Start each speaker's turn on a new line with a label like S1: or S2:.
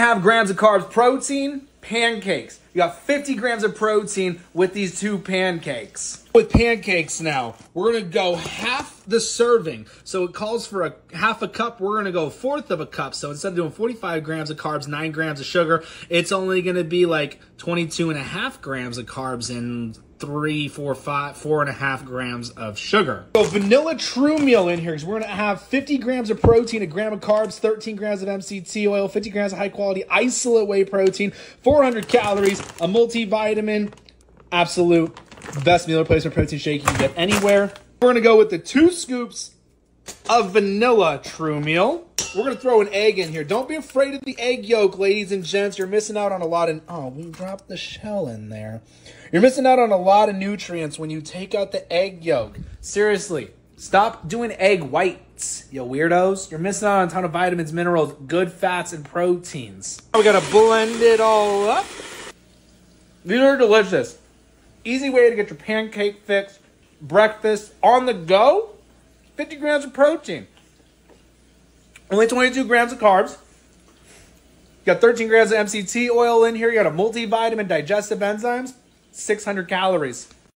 S1: have grams of carbs, protein, pancakes. You got 50 grams of protein with these two pancakes. With pancakes now, we're gonna go half the serving. So it calls for a half a cup. We're gonna go a fourth of a cup. So instead of doing 45 grams of carbs, nine grams of sugar, it's only gonna be like 22 and a half grams of carbs and three, four, five, four and a half grams of sugar. So vanilla true meal in here because we're gonna have 50 grams of protein, a gram of carbs, 13 grams of MCT oil, 50 grams of high quality isolate whey protein, 400 calories, a multivitamin, absolute best meal replacement protein shake you can get anywhere. We're gonna go with the two scoops of vanilla true meal. We're gonna throw an egg in here. Don't be afraid of the egg yolk, ladies and gents. You're missing out on a lot of, oh, we dropped the shell in there. You're missing out on a lot of nutrients when you take out the egg yolk. Seriously, stop doing egg whites, you weirdos. You're missing out on a ton of vitamins, minerals, good fats, and proteins. We gotta blend it all up. These are delicious. Easy way to get your pancake fix, breakfast on the go. 50 grams of protein. Only 22 grams of carbs. You got 13 grams of MCT oil in here. You got a multivitamin, digestive enzymes, 600 calories.